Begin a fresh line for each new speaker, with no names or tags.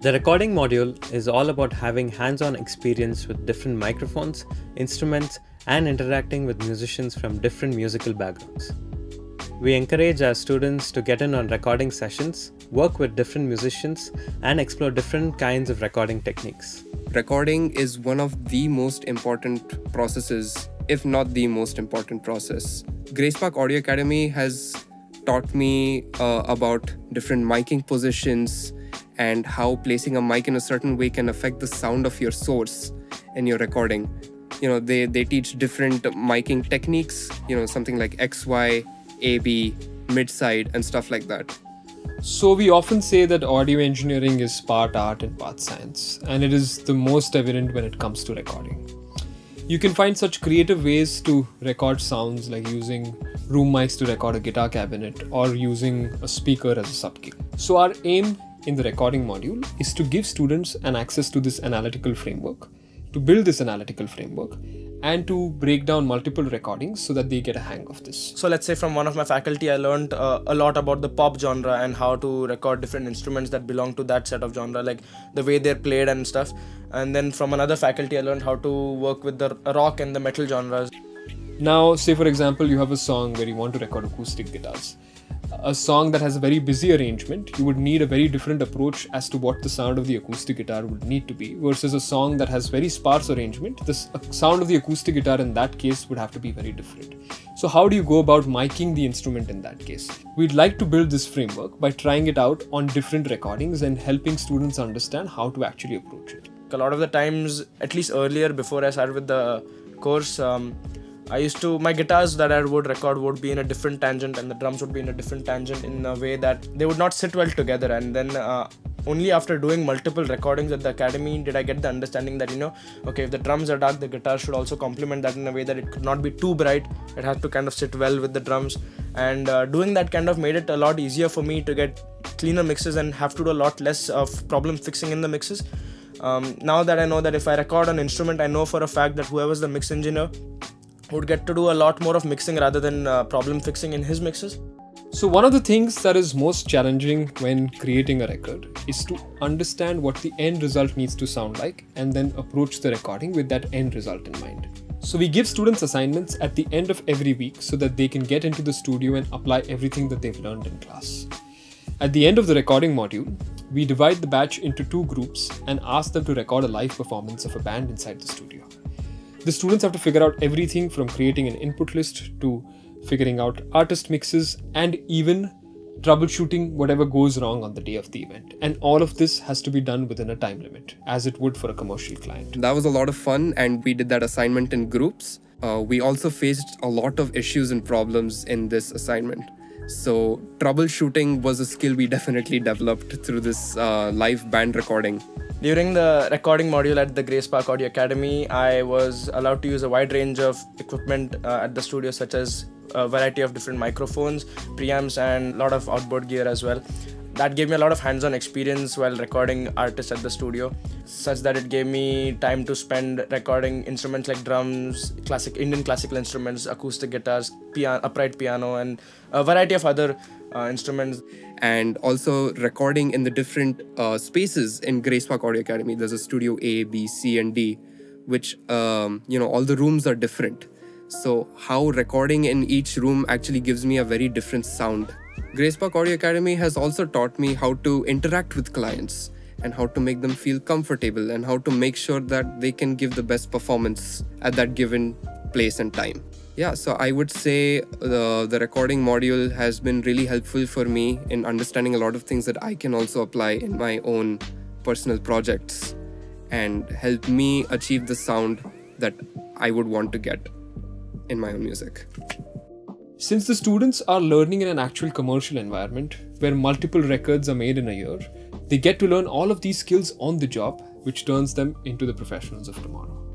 The recording module is all about having hands on experience with different microphones, instruments, and interacting with musicians from different musical backgrounds. We encourage our students to get in on recording sessions, work with different musicians, and explore different kinds of recording techniques.
Recording is one of the most important processes, if not the most important process. Gray Spark Audio Academy has taught me uh, about different miking positions and how placing a mic in a certain way can affect the sound of your source in your recording. You know, they, they teach different miking techniques, you know, something like XY, AB, mid side, and stuff like that.
So, we often say that audio engineering is part art and part science, and it is the most evident when it comes to recording. You can find such creative ways to record sounds like using room mics to record a guitar cabinet or using a speaker as a sub kick. So, our aim in the recording module is to give students an access to this analytical framework, to build this analytical framework, and to break down multiple recordings so that they get a hang of this.
So let's say from one of my faculty, I learned uh, a lot about the pop genre and how to record different instruments that belong to that set of genre, like the way they're played and stuff. And then from another faculty, I learned how to work with the rock and the metal genres.
Now, say for example, you have a song where you want to record acoustic guitars a song that has a very busy arrangement, you would need a very different approach as to what the sound of the acoustic guitar would need to be, versus a song that has very sparse arrangement. The sound of the acoustic guitar in that case would have to be very different. So, how do you go about miking the instrument in that case? We'd like to build this framework by trying it out on different recordings and helping students understand how to actually approach it.
A lot of the times, at least earlier before I started with the course, um, I used to my guitars that I would record would be in a different tangent and the drums would be in a different tangent in a way that they would not sit well together. And then uh, only after doing multiple recordings at the academy did I get the understanding that you know okay if the drums are dark the guitar should also complement that in a way that it could not be too bright. It has to kind of sit well with the drums. And uh, doing that kind of made it a lot easier for me to get cleaner mixes and have to do a lot less of problem fixing in the mixes. Um, now that I know that if I record an instrument I know for a fact that whoever's the mix engineer would get to do a lot more of mixing rather than uh, problem fixing in his mixes.
So, one of the things that is most challenging when creating a record is to understand what the end result needs to sound like and then approach the recording with that end result in mind. So, we give students assignments at the end of every week so that they can get into the studio and apply everything that they've learned in class. At the end of the recording module, we divide the batch into two groups and ask them to record a live performance of a band inside the studio. The students have to figure out everything from creating an input list to figuring out artist mixes and even troubleshooting whatever goes wrong on the day of the event. And all of this has to be done within a time limit, as it would for a commercial client.
That was a lot of fun, and we did that assignment in groups. Uh, we also faced a lot of issues and problems in this assignment. So, troubleshooting was a skill we definitely developed through this uh, live band recording.
During the recording module at the Gray Spark Audio Academy, I was allowed to use a wide range of equipment uh, at the studio, such as a variety of different microphones, preamps, and a lot of outboard gear as well. That gave me a lot of hands on experience while recording artists at the studio, such that it gave me time to spend recording instruments like drums, classic Indian classical instruments, acoustic guitars, piano, upright piano, and a variety of other uh, instruments
and also recording in the different uh, spaces in Gray Spark Audio Academy. There's a studio A, B, C, and D, which um, you know all the rooms are different. So how recording in each room actually gives me a very different sound. Gray Spark Audio Academy has also taught me how to interact with clients and how to make them feel comfortable and how to make sure that they can give the best performance at that given place and time. Yeah so i would say the, the recording module has been really helpful for me in understanding a lot of things that i can also apply in my own personal projects and help me achieve the sound that i would want to get in my own music
since the students are learning in an actual commercial environment where multiple records are made in a year they get to learn all of these skills on the job which turns them into the professionals of tomorrow